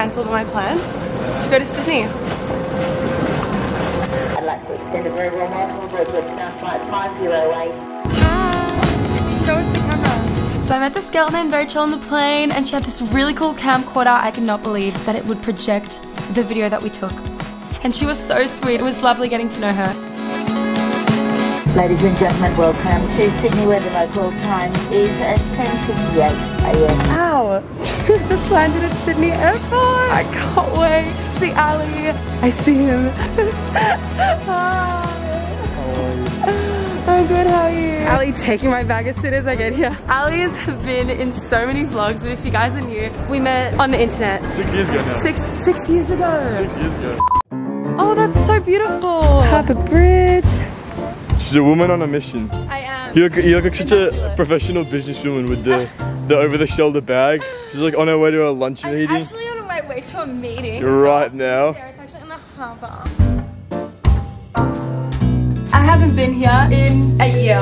cancelled my plans to go to Sydney. I'd like to extend a very warm welcome aboard with Flight 508. Show us the camera. So I met this girl named Rachel on the plane and she had this really cool camcorder. I could not believe that it would project the video that we took. And she was so sweet. It was lovely getting to know her. Ladies and gentlemen, welcome to Sydney where the local time is at 10.58 a.m. Ow! Just landed at Sydney Airport. I can't wait to see Ale. I see him. Hi. I'm good, how are you? Ale taking my bag as soon as I get here. Ale has been in so many vlogs, but if you guys are new, we met on the internet. Six years ago now. Six, six years ago. Six years ago. Oh, that's so beautiful. Harbour Bridge. She's a woman on a mission. I am. You look, you look like such a professional businesswoman with the, the over-the-shoulder bag. She's like oh, on her way to a lunch I'm meeting. actually on my way to a meeting. Right so now. It's actually in the harbour. I haven't been here in a year.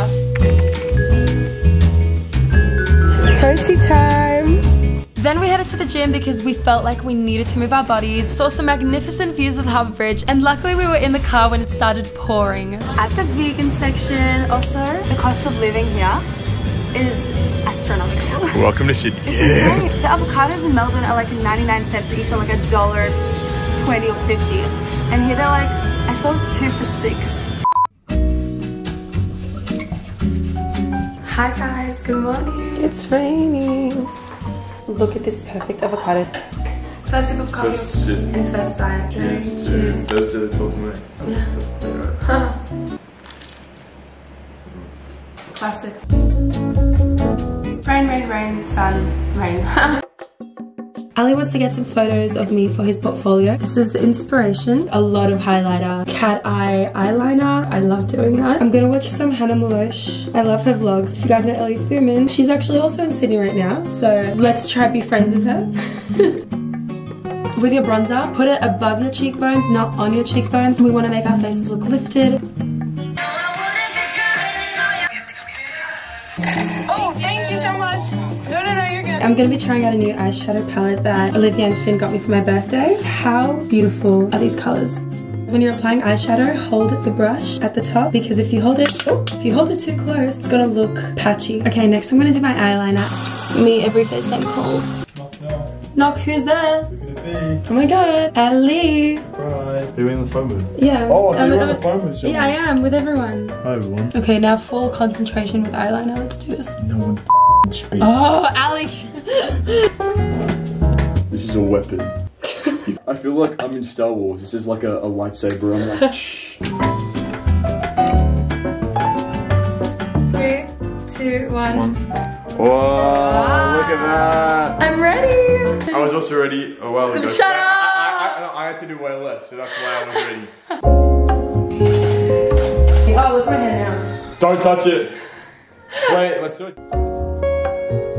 Toasty time. Then we headed to the gym because we felt like we needed to move our bodies, saw some magnificent views of the Harbour Bridge, and luckily we were in the car when it started pouring. At the vegan section, also, the cost of living here is astronomical. Welcome to Sydney. It's insane. The avocados in Melbourne are like 99 cents each, or like a dollar 20 or 50. And here they're like, I saw two for six. Hi guys, good morning. It's raining. Look at this perfect avocado. First sip of coffee First sip. and first bite. Cheers to Cheers. those to the talk to me. Yeah. Classic. Rain, rain, rain, sun, rain. Ale wants to get some photos of me for his portfolio. This is the inspiration. A lot of highlighter, cat eye eyeliner. I love doing that. I'm gonna watch some Hannah Meloche. I love her vlogs. If you guys know Ellie Thumann, she's actually also in Sydney right now. So let's try to be friends with her. with your bronzer, put it above your cheekbones, not on your cheekbones. We wanna make our faces look lifted. No, no, you're good. I'm gonna be trying out a new eyeshadow palette that Olivia and Finn got me for my birthday. How beautiful are these colors? When you're applying eyeshadow, hold the brush at the top because if you hold it, oh, if you hold it too close, it's gonna look patchy. Okay, next I'm gonna do my eyeliner. Me every face I'm cool. Knock, who's there? Oh my god, Ale. Right. Are you on the phone with? Yeah. Oh, I'm- you're the phone with Yeah, I am with everyone. Hi everyone. Okay, now full concentration with eyeliner. Let's do this. No one speak. Oh, Ale. This is a weapon. I feel like I'm in Star Wars. This is like a, a lightsaber. I'm like, shh. Three, two, one. Whoa, ah. look at that. I'm ready. I was also ready a while ago. Shut I, up! I, I, I had to do way less, so that's why I was ready. Oh, look at my hair now. Don't touch it. Wait, let's do it.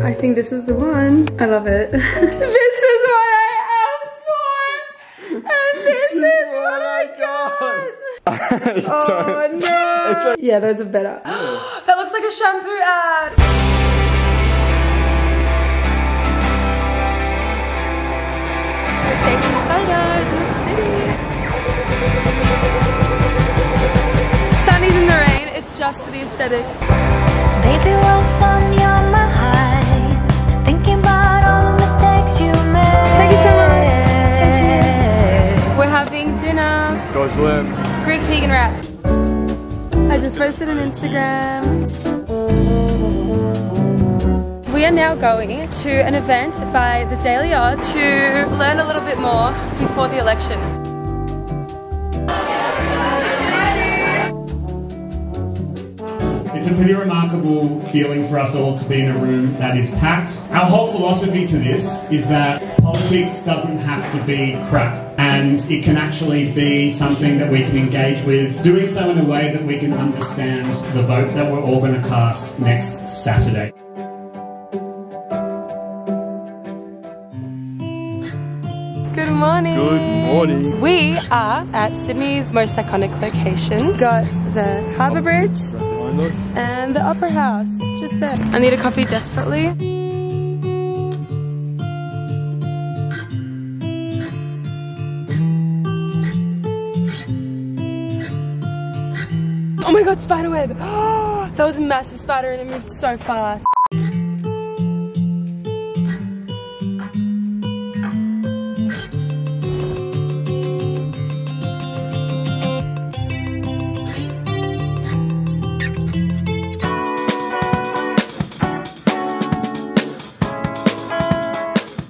I think this is the one. I love it. this is what I asked for, and this is what I got. Oh no! Yeah, those are better. that looks like a shampoo ad. We're taking photos in the city. Sunny's in the rain. It's just for the aesthetic. Baby, what's on your dinner. Go Slim. Greek vegan wrap. I just posted on Instagram. We are now going to an event by the Daily Aus to learn a little bit more before the election. It's a pretty remarkable feeling for us all to be in a room that is packed. Our whole philosophy to this is that politics doesn't have to be crap and it can actually be something that we can engage with, doing so in a way that we can understand the vote that we're all going to cast next Saturday. Good morning. Good morning. We are at Sydney's most iconic location. Got the Harbour Bridge and the Opera House just there. I need a coffee desperately. My god, spider web. that was a massive spider and it moved so fast.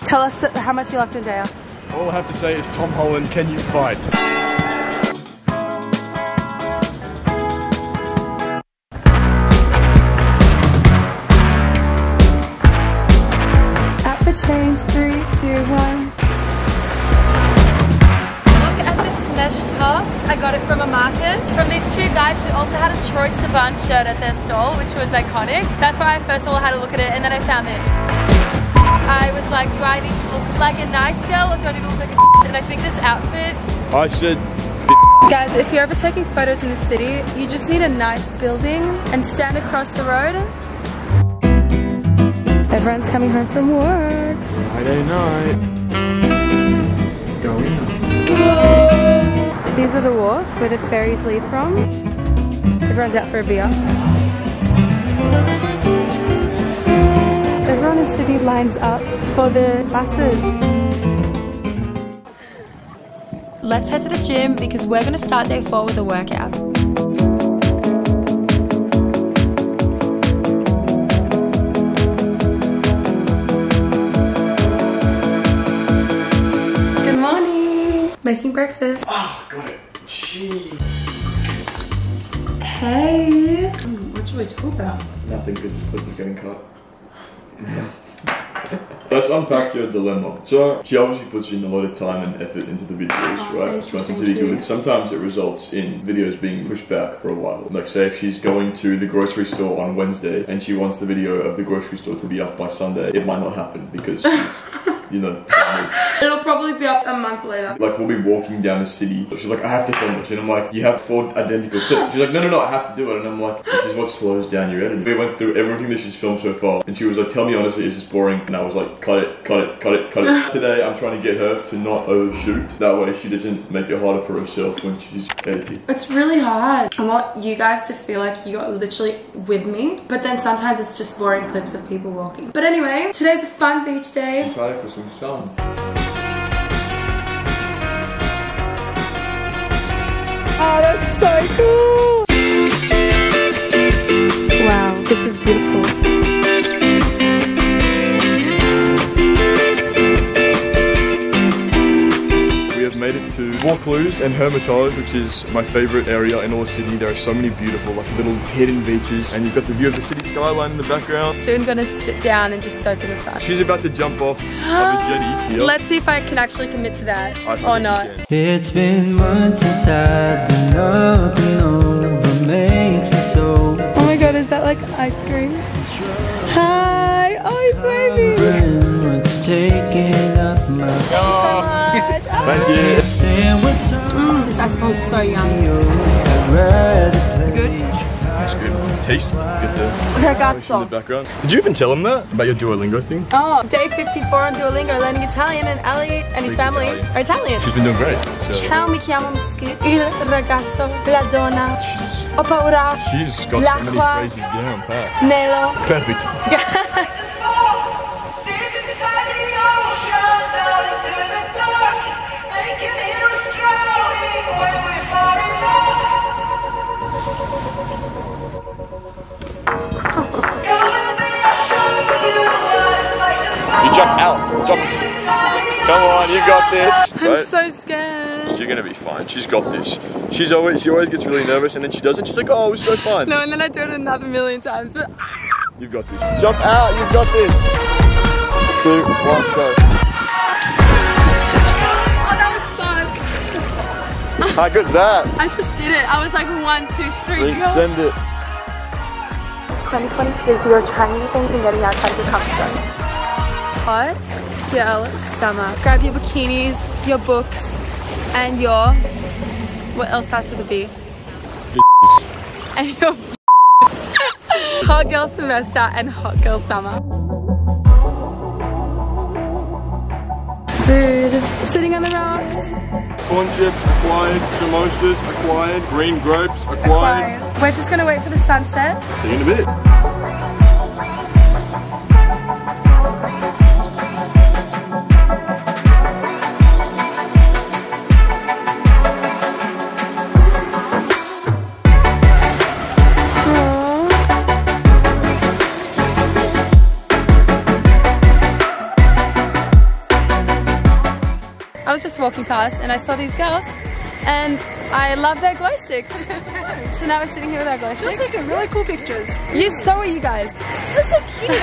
Tell us how much you love Zendaya. All I have to say is Tom Holland, can you fight? I got it from market from these two guys who also had a Troye Sivan shirt at their stall, which was iconic. That's why I first of all had a look at it, and then I found this. I was like, do I need to look like a nice girl or do I need to look like a bitch? And I think this outfit. I said Guys, if you're ever taking photos in the city, you just need a nice building and stand across the road. Everyone's coming home from work. Friday night. Going up. These are the wharfs where the ferries leave from. Everyone's out for a beer. Everyone in the city lines up for the buses. Let's head to the gym because we're gonna start day four with a workout. Good morning. Making breakfast. Oh, got it. Jeez. Hey. Hmm, what should we talk about? Nothing because this clip is getting cut. Let's unpack your dilemma. So, she obviously puts in a lot of time and effort into the videos, Oh, right? thank She wants them to be good. Sometimes it results in videos being pushed back for a while. Like, say if she's going to the grocery store on Wednesday and she wants the video of the grocery store to be up by Sunday, it might not happen because she's, you know, It'll probably be up a month later. like we'll be walking down the city. She's like, I have to film this, and I'm like, you have four identical clips. She's like, no, no, no, I have to do it, and I'm like, this is what slows down your editing. We went through everything that she's filmed so far, and she was like, tell me honestly, is this boring? And I was like, cut it, cut it, cut it, cut it. Today, I'm trying to get her to not overshoot. That way, she doesn't make it harder for herself when she's editing. It's really hard. I want you guys to feel like you got literally with me, but then sometimes it's just boring clips of people walking. But anyway, today's a fun beach day. Try for. Oh, that's so cool! Wow, this is beautiful. Made it to Vaucluse and Hermitage, which is my favorite area in all of Sydney. There are so many beautiful, like little hidden beaches, and you've got the view of the city skyline in the background. Soon gonna sit down and just soak in the sun. She's about to jump off of a jetty here. Let's see if I can actually commit to that I think or not. It's been months since I've been up and over makes me so Oh my god, is that like ice cream? Hi! Oh, it's baby! what's taking up my Thank you. stand what's up Mm, this ice cream is so yummy. I'd rather play That's good. Taste. Get the in the background. Did you even tell him that about your Duolingo thing? Oh, day 54 on Duolingo, learning Italian, and Ale and his family Italian. are Italian. She's been doing great. So Ciao, mi chiamo Miski. Il ragazzo, la donna. she's Ho paura. she's got so many L'acqua. phrases down pat. Nelo. Perfect. jump out. Come on, you got this. I'm Right? so scared. You're gonna be fine. She's got this. She's always she always gets really nervous and then she doesn't. She's like, oh, it was so fun. No, and then I do it another million times, but You've got this. Jump out. You've got this. Two, one, go. oh, that was fun. How good's that? I just did it. I was like one, two, three, go. Send it. 2023, we are trying new things and getting outside of your comfort zone. Hot girl summer. Grab your bikinis, your books, and your what else starts with a B? and your hot girl semester and hot girl summer. Food. Sitting on the rocks. corn chips acquired, samosas acquired, green grapes acquired. We're just gonna wait for the sunset. See you in a bit. Past and I saw these girls and I love their glow sticks. so now we're sitting here with our glow sticks. Just taking really cool pictures. You, so are you guys. That's so cute.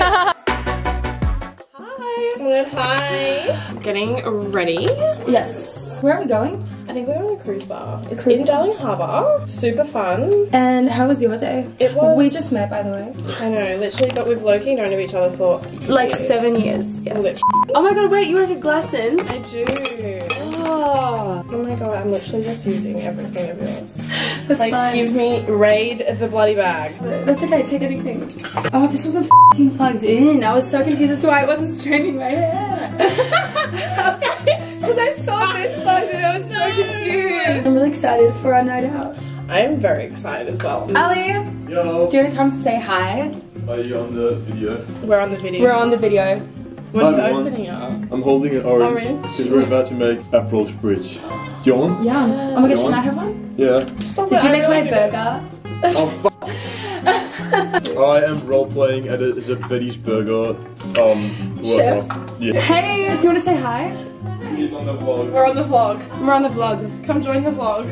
Hi. Hi. Getting ready. Yes. Where are we going? I think we're on a cruise bar. It's in Darling Harbour. Super fun. And how was your day? It was. We just met, by the way. I know, literally, but we've low-key known of each other for Like years. seven years. Yes. Literally. Oh my god, wait, you work at Glassons? I do. Oh, my god, I'm literally just using everything of yours. that's Like, fine. give me raid the bloody bag. That's okay, take anything. Oh, this wasn't fing plugged in. I was so confused as to why it wasn't straightening my hair. Because I saw this plugged in, I was so confused. I'm really excited for our night out. I am very excited as well. Ale, Yo. do you want to come say hi? Are you on the video? We're on the video. We're on the video. What are you everyone. opening up? I'm holding an orange Orange? because we're about to make Aperol spritz. Do you want one? Yum. Oh my gosh, can I have one? Yeah. Stop Did it, you I make really my burger? Oh, fuck. I am role playing at a Zavetti's Burger. Um, Chef? Yeah. Hey, do you want to say hi? He's on the vlog. We're on the vlog. We're on the vlog. Come join the vlog.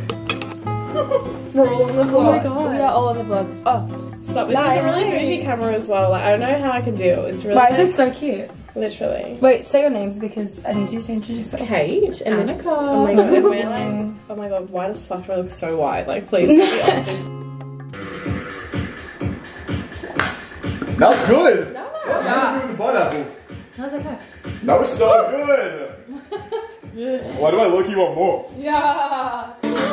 We're all on the vlog. Oh my god. We are all on the vlog. Oh, Stop. This is a really bougie camera as well. Like I don't know how I can do. It's really why is this so cute? Literally. Wait, say your names because I need you to introduce yourself. Kate and Annika. Oh my god, and we're like, oh my god, why does the fuck do I look so white? Like, please put me off this. That was good. No, no. with the pineapple. That was okay. That was so good. Why do I look you want more? Yeah.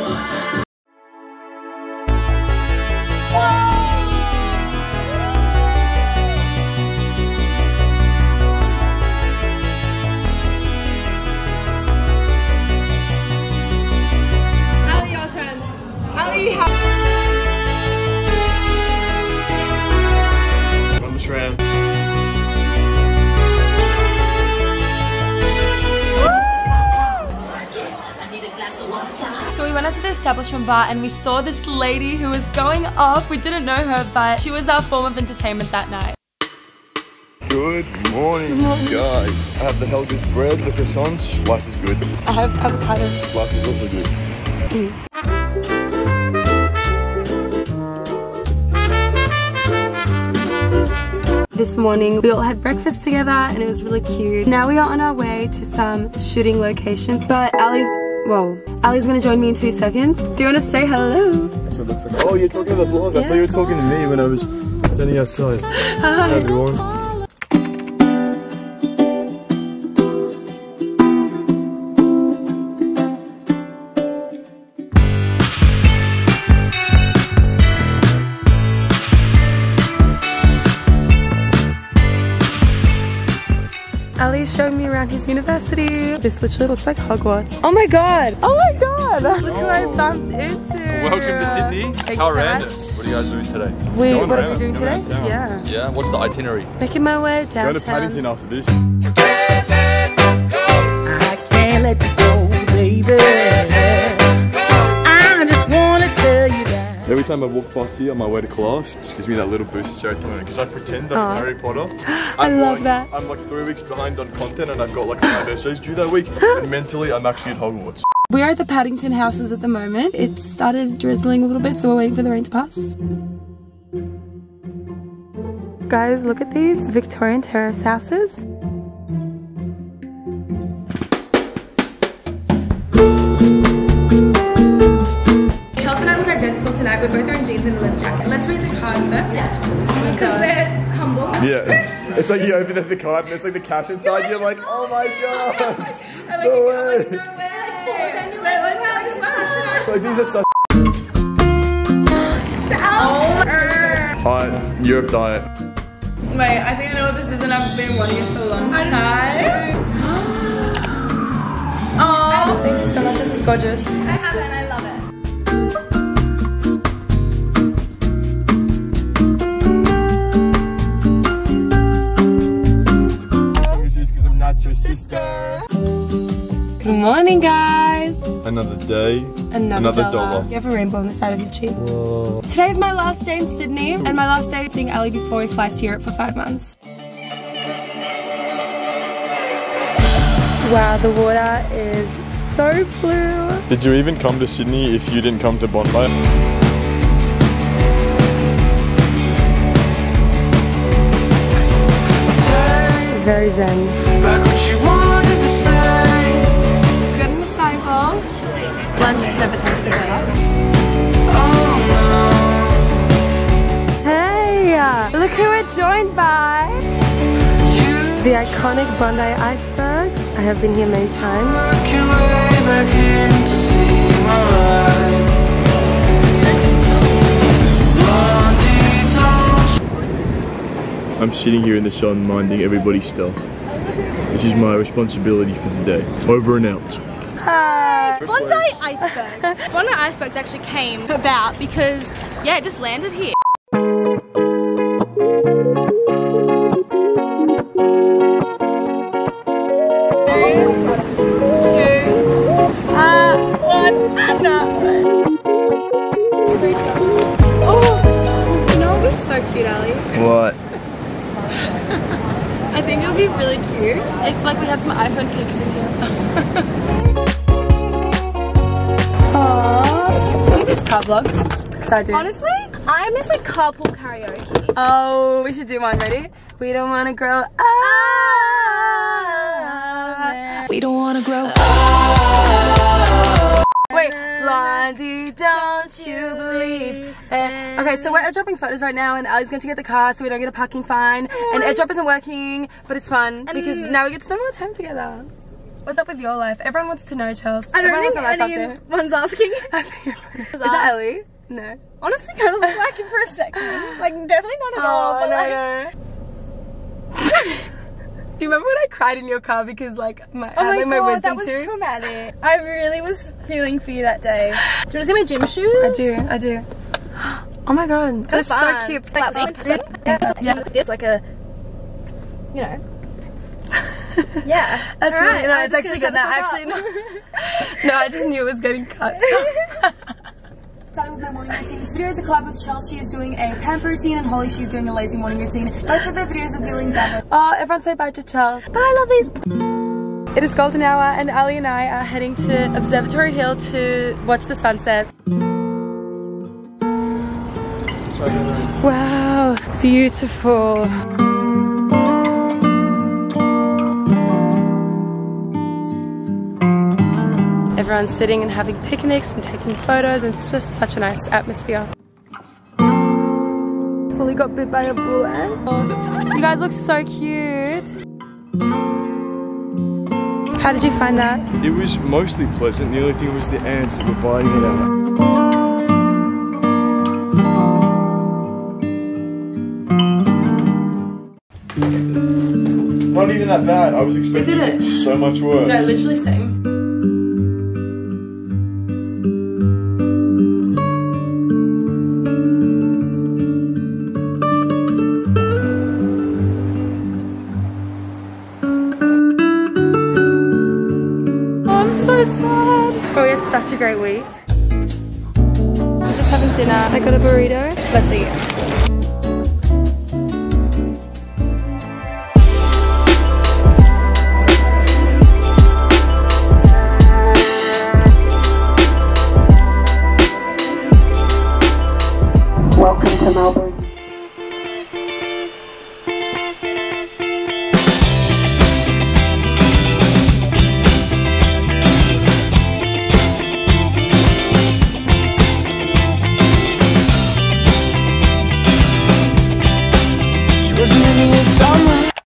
So out to the establishment bar and we saw this lady who was going off. We didn't know her, but she was our form of entertainment that night. Good morning, guys. I have the Helga's bread, the croissants. Life is good. I have avocados. Life is also good. Mm. This morning we all had breakfast together and it was really cute. Now we are on our way to some shooting locations, but Ale's, whoa, Ale's gonna join me in two seconds. Do you wanna say hello? So it looks like, oh, you're talking to the vlog. I thought you were talking to me when I was standing outside. Hi, everyone. Ale's around his university. This literally looks like Hogwarts. Oh my god! Oh my god! Look who I oh. bumped into! Welcome to Sydney. Thank How random. What are you guys doing today? We, Going what are we doing going today? Yeah. Yeah, what's the itinerary? Making my way downtown. Go to. Paddington after this. Time I walk past here on my way to class, just gives me that little boost of serotonin because I pretend I'm Aw. Harry Potter. I I'm love like, that. I'm like three weeks behind on content and I've got like five essays due that week. And mentally, I'm actually at Hogwarts. We are at the Paddington houses at the moment. It started drizzling a little bit, so we're waiting for the rain to pass. Guys, look at these Victorian terrace houses. Identical tonight. We're both wearing jeans and a leather jacket. Let's read the card first. Oh because we're humble. Yeah. It's like you open up the card and it's like the cash inside. You're like, oh, oh my god. Oh no way. Like these are such. Hi, Europe diet. Wait, I think I know what this is and I've been wanting it for a long time. Oh, thank you so much. This is gorgeous. I have it and I love it. Good morning, guys. Another day. Another, Another dollar. dollar. You have a rainbow on the side of your cheek. Whoa. Today's my last day in Sydney and my last day seeing Ale before he flies to Europe for five months. Wow, the water is so blue. Did you even come to Sydney if you didn't come to Bondi? Very zen. Who joined by. The iconic Bondi icebergs. I have been here many times. Work your way back in to see my life. Blondie, don't I'm sitting here in the sun minding everybody's stuff. This is my responsibility for the day. Over and out. Bondi icebergs. Bondi icebergs actually came about because, yeah, it just landed here. Oh, you know what would so cute, Ale? What? I think it would be really cute if like we had some iPhone pics in here. Aww. Do you miss car vlogs? Because I do. Honestly, I miss like carpool karaoke. Oh, we should do one. Ready? We don't want to grow up. Ah. We don't wanna grow Wait, Blondie, don't you believe? it? okay, so we're airdropping photos right now, and Ale's going to get the car so we don't get a parking fine. And airdrop isn't working, but it's fun because now we get to spend more time together. What's up with your life? Everyone wants to know, Chelsea. I don't Everyone think wants to know after. anyone's asking. Is that Ellie? No. Honestly, kind of looked like him for a second. Like, definitely not at oh, all. Oh, but no, like, no. Do you remember when I cried in your car because like my Oh my having my god, wisdom that was tooth? traumatic. I really was feeling for you that day. Do you want to see my gym shoes? I do, I do. Oh my god, that's so cute. It's like, yeah, it's like a, you know. Yeah, That's Alright, really no, I'm it's actually good. No, actually no. no, I just knew it was getting cut. Started with my morning routine. This video is a collab with Chelsea. She is doing a pamper routine and Holly, she's doing a lazy morning routine. Both of their videos are feeling download. Oh, everyone say bye to Charles. Bye, lovelies. It is golden hour, and Ale and I are heading to Observatory Hill to watch the sunset. Wow, beautiful. Everyone's sitting and having picnics and taking photos, and it's just such a nice atmosphere. Fully got bit by a bullet. Oh, you guys look so cute. How did you find that? It was mostly pleasant. The only thing was the ants that were biting it out. Not even that bad. I was expecting so much worse. No, literally same. Dinner. I got a burrito. Let's eat.